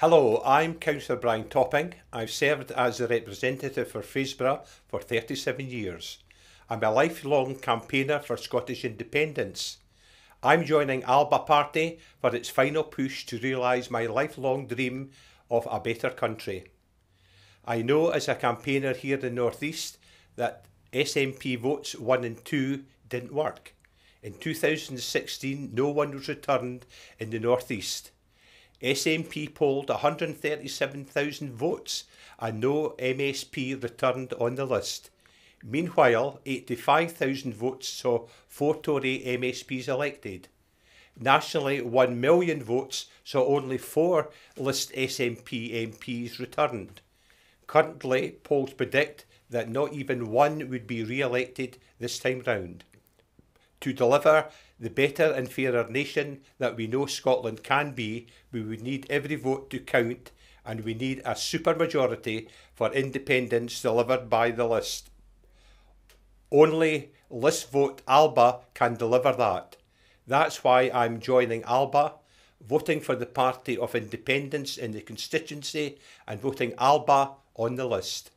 Hello, I'm Councillor Brian Topping. I've served as the representative for Fraserburgh for 37 years. I'm a lifelong campaigner for Scottish independence. I'm joining Alba Party for its final push to realise my lifelong dream of a better country. I know as a campaigner here in the North East that SNP votes 1 and 2 didn't work. In 2016, no one was returned in the North East. SNP polled 137,000 votes and no MSP returned on the list. Meanwhile, 85,000 votes saw four Tory MSPs elected. Nationally, 1 million votes saw only four list SNP MPs returned. Currently, polls predict that not even one would be re elected this time round. To deliver the better and fairer nation that we know Scotland can be, we would need every vote to count and we need a supermajority for independence delivered by the list. Only list vote Alba can deliver that. That's why I'm joining Alba, voting for the Party of Independence in the constituency and voting Alba on the list.